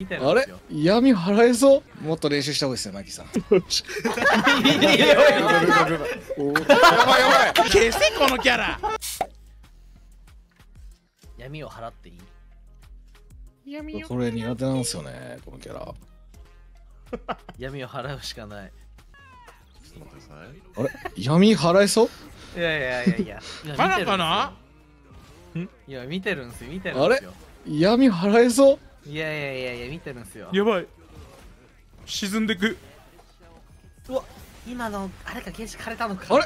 あれ？闇払えそう？もっと練習した方がいいですよマキさん。いやばいやばい。消せこのキャラ。闇を払っていい？これ苦手なんですよねこのキャラ。闇を払うしかない。ちょっと待ってくださいあれ？闇払えそう？いやいやいやいや。バカかな？いや、見てるんですよ。見てるんですよ。闇払えそう？いやいやいやいや、見てるんですよ。やばい。沈んでく。うわ、今の、あれか、ゲージ枯れたのか。あれ？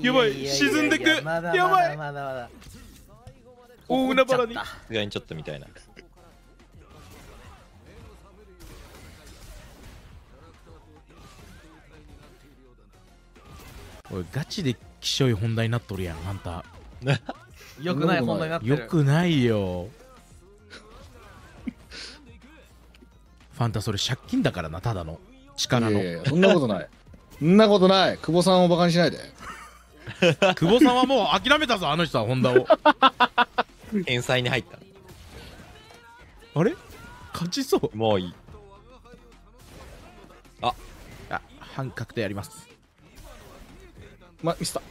やばいややや沈んでく。やばい。まだまだ。大海原に。さすがにちょっとみたいな。おいガチできしょい本題になっとるやん。あんたた。よくない本題になってる。よくないよファンタそれ借金だからなただの。力の。いやいやそんなことない。そんなことない。久保さんをバカにしないで。久保さんはもう諦めたぞあの人はホンダを。天才に入った。あれ？勝ちそう。もういい。あ。半角でやります。まミスった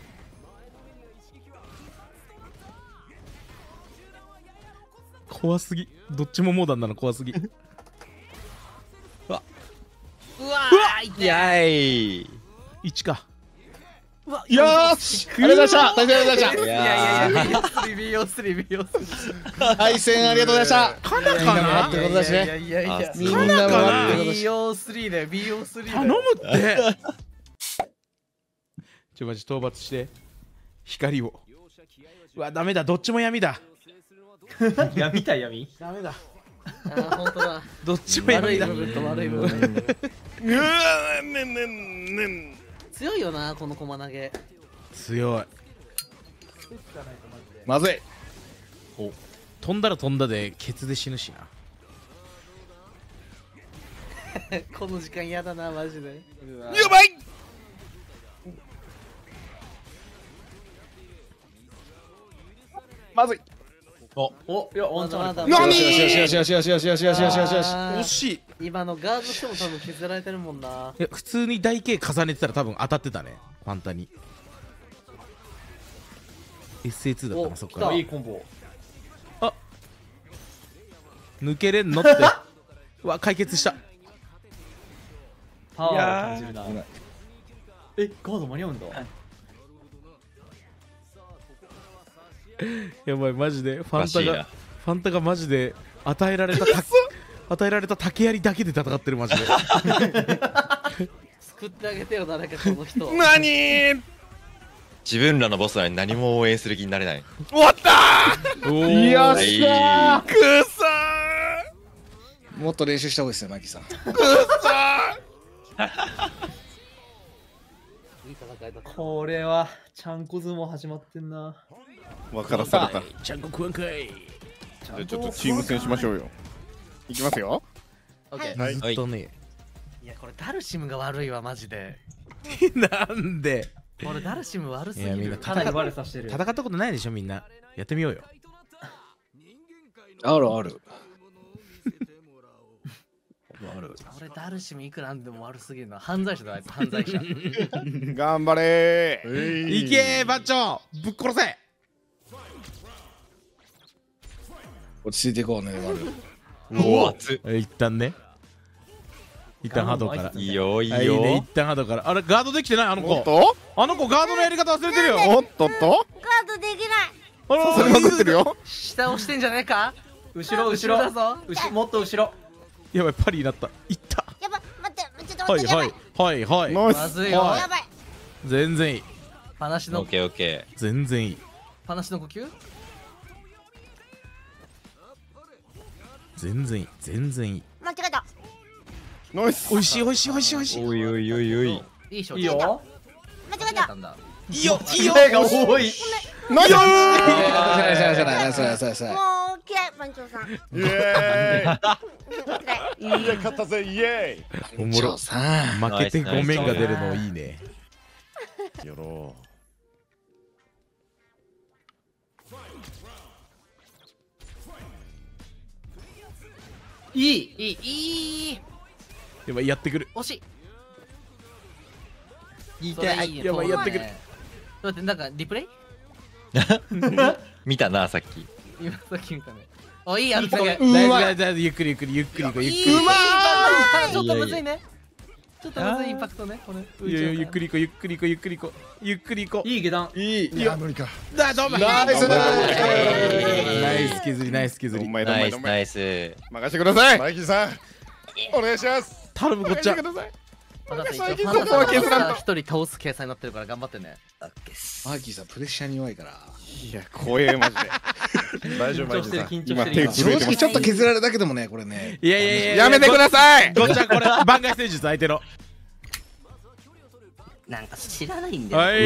怖すぎ。どっちもモーダンなの怖すぎーいやい1か。よーしありがとうございました。大丈夫でした。いやいやいや、BO3、BO3、BO3。対戦ありがとうございました。カナみんなもかな待ってることだしねいやいやいやいやあみんなも待ってることだし BO3 だよ、BO3 だよ。頼むって。ちょマジ討伐して。光を。うわダメだ。どっちも闇だ。闇た闇？ダメだ。あー、ほんとだ。どっちも悪い闇だ部分と悪い部分。うわねんねんねん強いよな、この駒投げ。強い。まずい。飛んだら飛んだでケツで死ぬしな。この時間嫌だな、マジで。やばい。まずい。お、いや、ワンチャンある。何よし。よしよしよしよしよしよしよしよしよしい今のガードしても多分削られてるもんな。いや普通に台形重ねてたら多分当たってたね。ファンタに。SA2 だったなそっから。いいコンボ。抜けれんのって。う わ解決した。パワーを感じるな。え、ガード間に合うんだ。やばいマジで。ファンタが。ファンタがマジで与えられたた 与えられた竹槍だけで戦ってるマジで。救ってあげてよ、誰かこの人。何？ー自分らのボスなのに何も応援する気になれない。終わったおー。よっはいしゃーくそー！もっと練習した方がいいですよマキさん。いい戦いだ。これは、ちゃんこ相撲始まってんな。ー分からされた。じちゃんこ食わんかい。ゃあちょっとチーム戦しましょうよいきますよ。オッケー。はい。ずっとね。いや、これダルシムが悪いわ、マジで。なんで？これダルシム悪すぎいやみんなる。かなり悪さしてる。戦ったことないでしょみんな。やってみようよ。あ るある。ある。俺ダルシムいくらなんでも悪すぎるな。犯罪者だ、あいつ、犯罪者。頑張れ。ーいけーバッチョ！ぶっ殺せ！落ち着いていこうね悪おっえ一旦ね。一旦波動から。いいよ、いいあいいね。一よ。旦波動から。あれガードできてない？あの子。おっと？あの子ガードのやり方忘れてるよ。おっとっと？ガードできない。あらそれまくってるよ。下押してんじゃねえか？後ろ、後ろだぞ。もっと後ろ。やばいパリになった。いった。やばい待ってちょっとはい待ってやばはいい。はいはい。ナイス。まずいよ。はい。やばい。全然いい。話のオッ、ケーオッケ全然いい。話の呼吸？全然いい全然いい。間違えた。ナイス。おいしいおいしいおいしいおいしい。おいおいおいおい。いいいいよ。間違えた。いいよいいよ。が多い。ナイス。もう嫌い番長さん。イエーイ。いいや勝ったぜイエーイ。おもろ。負けてごめんが出るのいいね。よろーいい。いい。いい。やばいやってくる。惜しい。いそれいやばいやってくる。そうだねだってなんかリプレイ？見たなさっき。今さっき見たね。あいいやつだけ大丈夫大丈夫大丈夫ゆっくりゆっくりゆっくりゆっくりう。まい。ちょっとむずいねちょっとむずいインパクトねこれ。ゆっくり行こうゆっくり行こうゆっくり行こう。ゆっくり行こう。いい下段。いい。いや無理か。だどうもナイスナイス削りナイス削り。ナイスナイス。任してください。マイキーさんお願いします。頼むこっちゃ最近そこは削らん一人倒す計算になってるから頑張ってね。マーキーさんプレッシャーに弱いから。いや怖えマジで。大丈夫マイキーさん緊張してる緊張してる。今手震えてます正直ちょっと削られるだけでもねこれね。いやいやいやや。めてください。ごっちゃんこれ番外戦術相手の。なんか知らないんだよ。はい。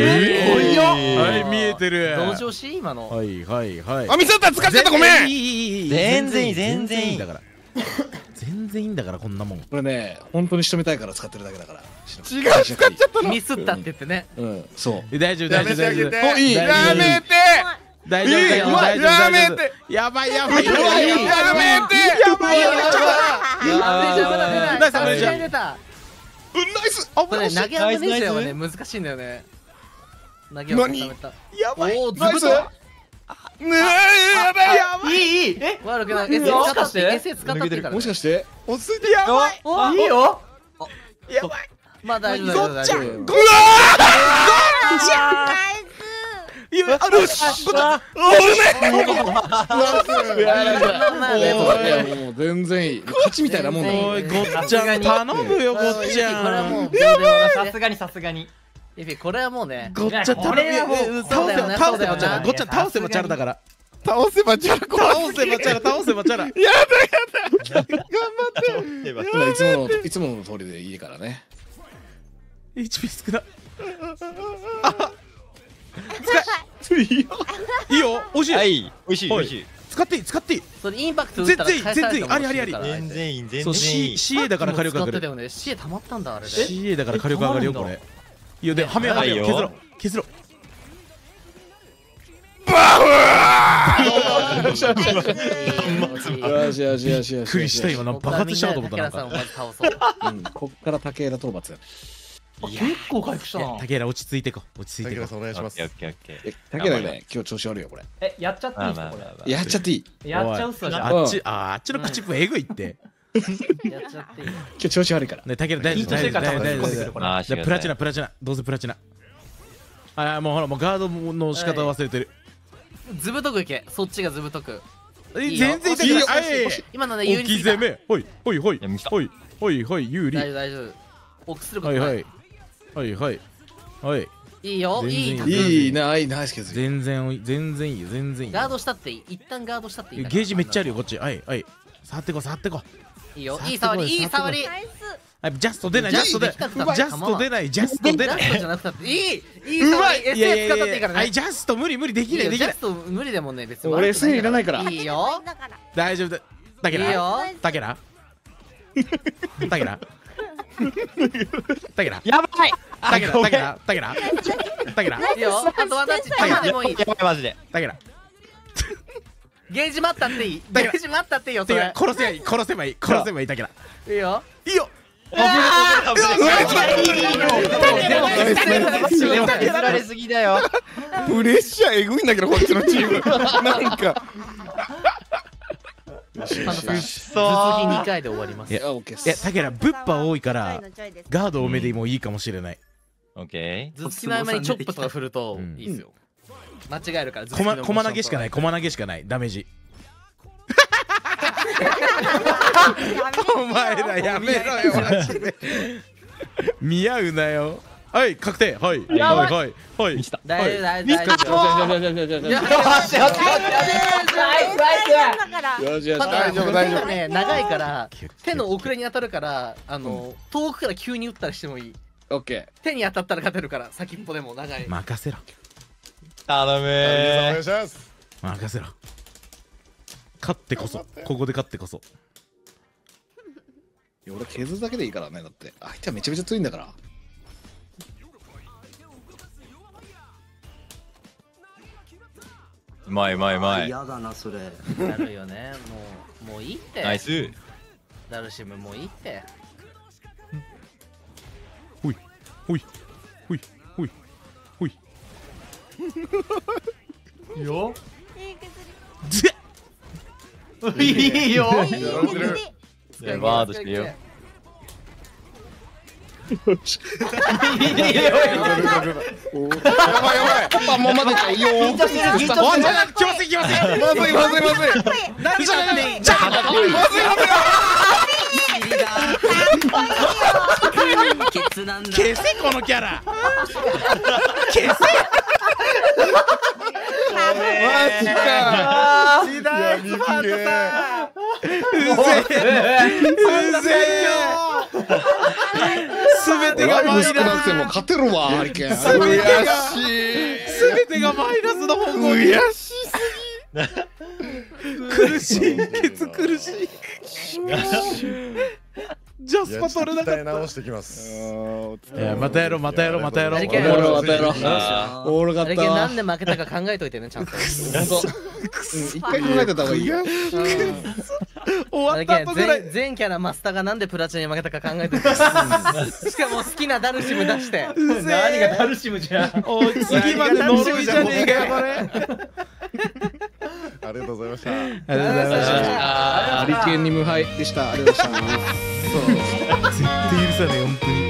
はい見えてる。同情し今の。はいはいはい。あミスった。使っちゃった。ごめん。全然いい。全然いい全然いい。んだから全然いいんだからこんなもん。これね本当に仕留めたいから使ってるだけだから。違う使っちゃったの。ミスったって言ってね。うんそう。え大丈夫や大丈夫大丈夫めてあげて。おいい。やめて大丈夫。大丈夫いい大丈夫やめ大丈夫。て。やばいやばい。やめて。やばいやばい。あ出た出たナイスナイス出た出たうんナイスあこれ投げナイスアムネシアはナイね難しいんだよね。投げを固めた。やばい。おおずナイスぶとねえやばい。やばいいいいいえ悪くない。SA もしかし使ったってて SA 使ったっていいからもしかして落ち着いてやばい。おいいよ。やばい。まあ大丈夫ごっちゃ大丈夫。ん。大丈夫ナイいやあよし。ごっちゃん。まあねもう全然いい。勝ちみたいなもんごっちゃん頼むよごっちゃん。やばさすがにさすがにエフィこれはもうねごっちゃ倒せば倒せばチャラごっちゃん倒せばチャラだから。倒せばじゃあ怖倒せばチャラ倒せばチャラほらいつものいつもの通りでいいからね。HP 少な。あ使いいいよ。惜しい。はい。美味しい美味しい。使っていい使っていい。それインパクト全然いい全然いい。ありありあり。全然いい全然いい。CA だから火力上がる。使ってたよね CA 溜まったんだあれで CA だから火力上がるよえこれいやではめ削ろう。削ろう。よしよしよしよしびっくりした今。な爆発しちゃうと思った。こっから竹枝討伐結構回復したな。竹原落ち着いてこ落ち着いてこお願いします。オッケーオッケーオッケー。え竹枝ね。今日調子悪いよこれ。えやっちゃっていいやっちゃっていい。れやっちゃうっすわじゃあ。あっちああっちの口分えぐいって やっちゃっていい。今日調子悪いから。ね竹原大丈夫緊張してるから大丈夫大丈夫。大丈夫多分突っ込んでくるこプラチナプラチナ。どうせプラチナ。あもうほらもうガードの仕方忘れてる。ずぶとくいけ。そっちがずぶとく。えいいよ。全然痛くない。いい。よあ今のね有利すぎた攻め。ほいほいほい。や見せた。ほいほいほい有利大丈夫大丈夫。臆するこはいとなはいい。はいはい。はい。いいよ。全然いい。いいいいないナイス削り全然いい全然いいよ全然いいよ。ガードしたっていい。一旦ガードしたっていいから。ゲージめっちゃあるよこっち。はいはい。触ってこ触ってこいいよ。いい触りいい触り。ジャスト出ないジャスト出ない。ジャストジャスト出ないジャスト出ない。ジャストじゃなくたっていいいい触り。い SA や使ったっていいからね。はいジャスト無理無理できないできない。ジャスト無理でもね別に俺悪くないら。ないから。いいよ。だから大丈夫だ。だけないいよ。だけなだけなだけなやばい。だけなだけなだけなだけないいよ。あとはタッチ玉でもいい。やばいマジで。だけなゲージ待ったっていい。ゲだからージ待ったっていいよそてれか殺せばいい。殺せばいい。殺せばいいだけないいよ。いいよ。削られすぎだよ。プレッシャーえぐいんだけどこっちのチーム。なんか。パンダさんくっ続きそ2回で終わります。いやだけな物販多いからガード多めでもいいかもしれない。オッケ頭突きの合間にチョップとか振るとうん。いいっすよ間違えるからコマコマ投げしかない。コマ投げしかない。ダメージ。お前らやめろよマジで。見合うなよ。はい確定。はい。はいはい。はい。見した。大丈夫大丈夫大丈夫大丈夫。長いから手の遅れに当たるからあの遠くから急に打ったりしてもいいオッケ手に当たったら勝てるから先っぽでも長い任せろ頼お願むいします。任せろ。勝ってこそ。ここで勝ってこそ。ーいや俺削るだけでいいからねだって。相手はめちゃめちゃ強いんだから。うまいうまいうまい。嫌だなそれ。やるよね。もうもういいって。ナイス。ダルシムもういいって。ほいほいほいいいよ。いいよ。薬いい薬ねバーッとしてよ。やばいやばいあもうまだいいよ。ません来ませんまずいまずいまずいじゃあケツなんだ消せこのキャラ消せマジか時代スパートさうぜえすべてがマイ少なくても勝てるわハリケーンすべてが悔しいすべてがマイナスの方向悔しすぎ苦しいケツ苦しいジャスパ取れなかった。直してきます。いやまたやろうまたやろうまたやろうやりけん。やろうまたやろ。うあオール勝ったなんで負けたか考えといてねちゃんと。一回考えてた方がいいよ。終わった後ぐらい。全全キャラマスターがなんでプラチナに負けたか考えて しかも好きなダルシム出して。何がダルシムじゃん。おい次まで呪いじゃねえかよこれ。ありがとうございました。ありがとうございました。ハリケーンに無敗。でした。ありがとうございました絶対許さねえ本当に。